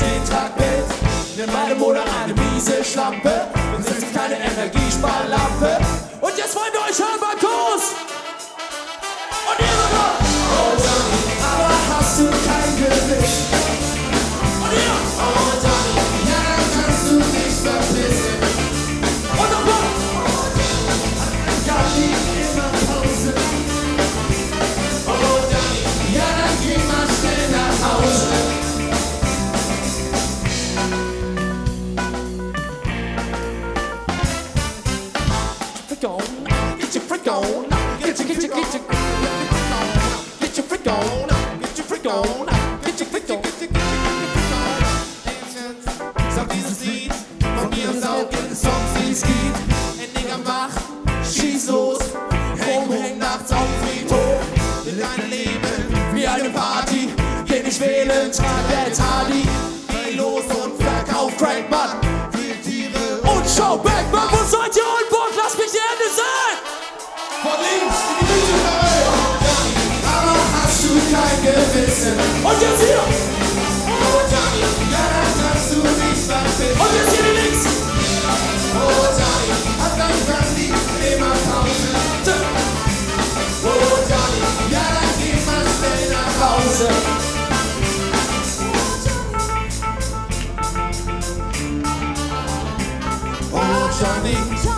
jeden Tag mit einem Malem oder eine miese Schlampe. Dann ist keine Energiesparlampe. Und jetzt wollen wir euch hören, Markus! Schieß los, rumhängen nachts auf Friedhof. Dein Leben wie eine Party, geh nicht wählen, trag der Tali. Geh los und verkauf Crack, Mann. Tiere und schau back, Mann. Wo seid ihr on board? Lasst mich die Hände sehen! Von links in die Mitte. Aber hast du kein Gewissen? Und jetzt hier! knees.